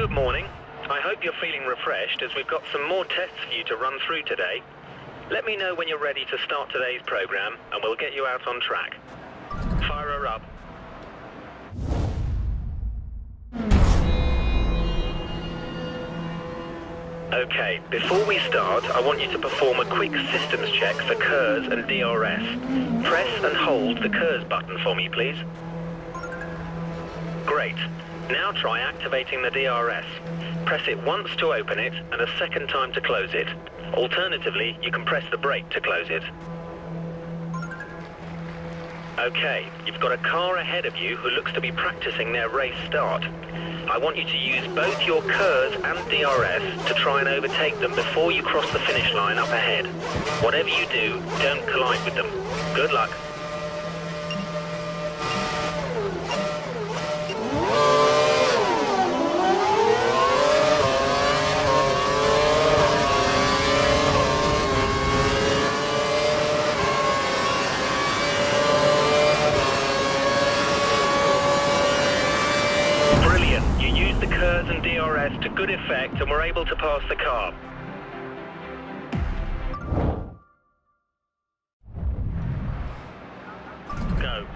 Good morning. I hope you're feeling refreshed as we've got some more tests for you to run through today. Let me know when you're ready to start today's program and we'll get you out on track. Fire her up. Okay, before we start, I want you to perform a quick systems check for KERS and DRS. Press and hold the KERS button for me, please. Great. Now try activating the DRS. Press it once to open it and a second time to close it. Alternatively, you can press the brake to close it. Okay, you've got a car ahead of you who looks to be practicing their race start. I want you to use both your KERS and DRS to try and overtake them before you cross the finish line up ahead. Whatever you do, don't collide with them. Good luck. You used the KERS and DRS to good effect and were able to pass the car. Go.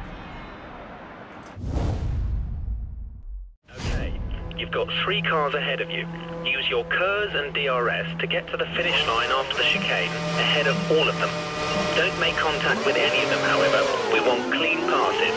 Okay. You've got three cars ahead of you. Use your KERS and DRS to get to the finish line after the chicane, ahead of all of them. Don't make contact with any of them, however. We want clean passes.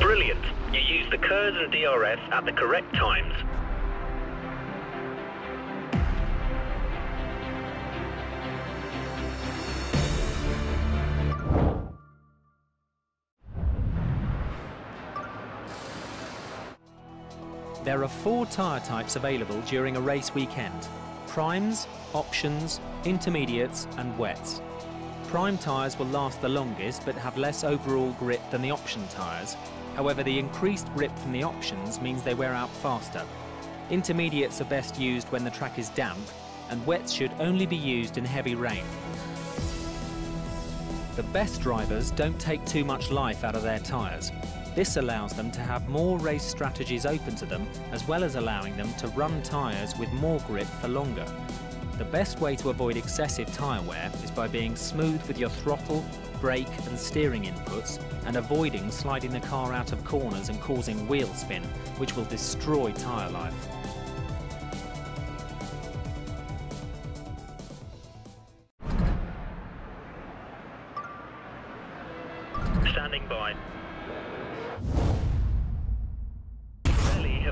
Brilliant. You used the KERS at the correct times. There are four tyre types available during a race weekend. Primes, options, intermediates and wets. Prime tyres will last the longest but have less overall grip than the option tyres. However, the increased grip from the options means they wear out faster. Intermediates are best used when the track is damp and wets should only be used in heavy rain. The best drivers don't take too much life out of their tyres. This allows them to have more race strategies open to them, as well as allowing them to run tyres with more grip for longer. The best way to avoid excessive tyre wear is by being smooth with your throttle, brake and steering inputs and avoiding sliding the car out of corners and causing wheel spin, which will destroy tyre life. Standing by.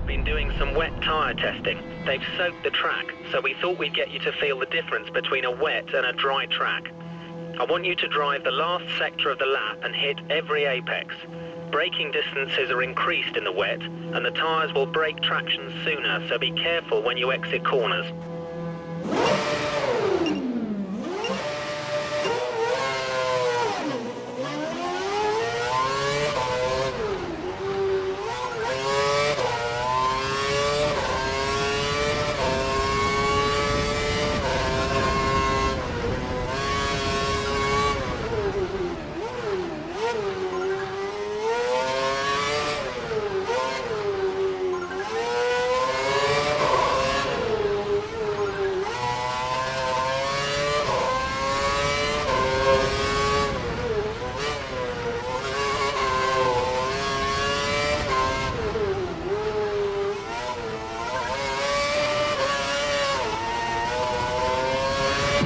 Been doing some wet tyre testing. They've soaked the track, so we thought we'd get you to feel the difference between a wet and a dry track. I want you to drive the last sector of the lap and hit every apex. Braking distances are increased in the wet, and the tyres will break traction sooner, so be careful when you exit corners.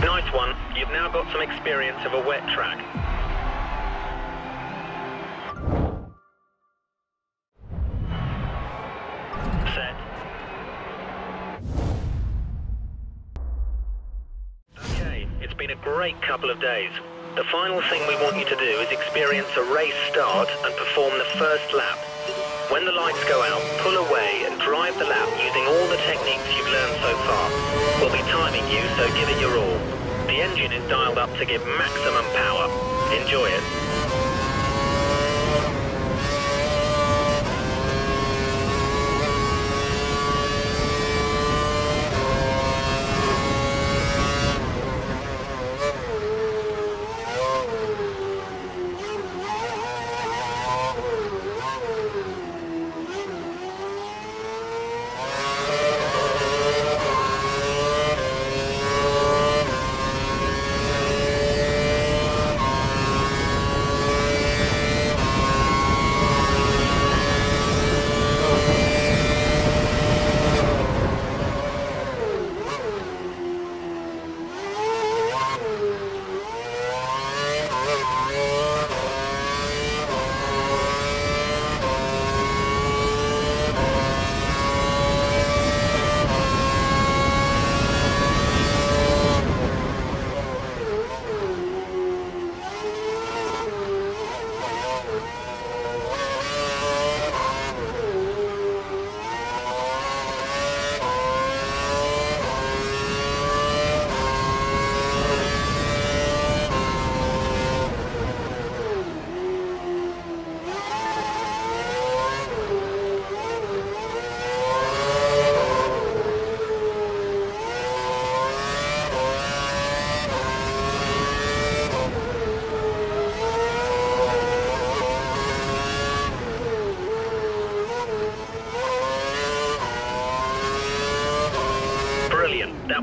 Nice one. You've now got experience of a wet track. Set. Okay, it's been a great couple of days. The final thing we want you to do is experience a race start and perform the first lap. When the lights go out, pull away and drive the lap using all the techniques you've learned so far. We'll be timing you, so give it your all. The engine is dialed up to give maximum power. Enjoy it.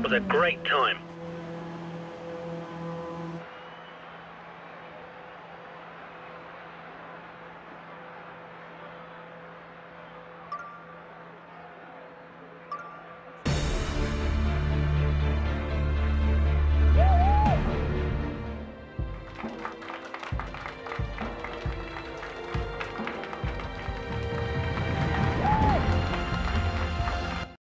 Was a great time.